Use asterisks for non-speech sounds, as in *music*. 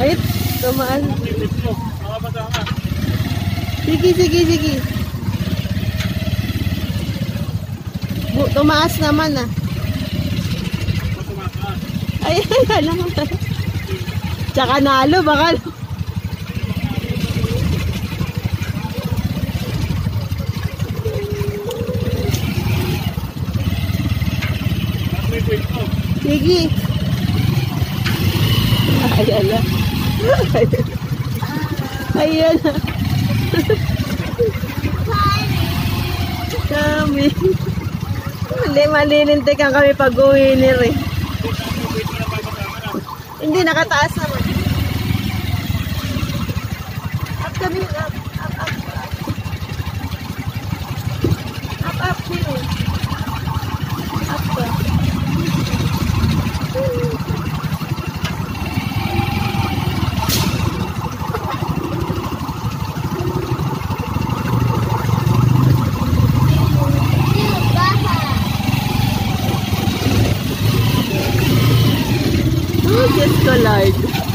Ay, tumaan. Sige, sige, sige. Tumaas naman ah. Ay, *laughs* ay, alam mo. Tsaka nalo, baka. Sige. Ay, ala. Ayan. Kami. Hindi, malilintikan kami pag uwi ni Re. Hindi, nakataas naman. Up kami. Up, Oh, just collide.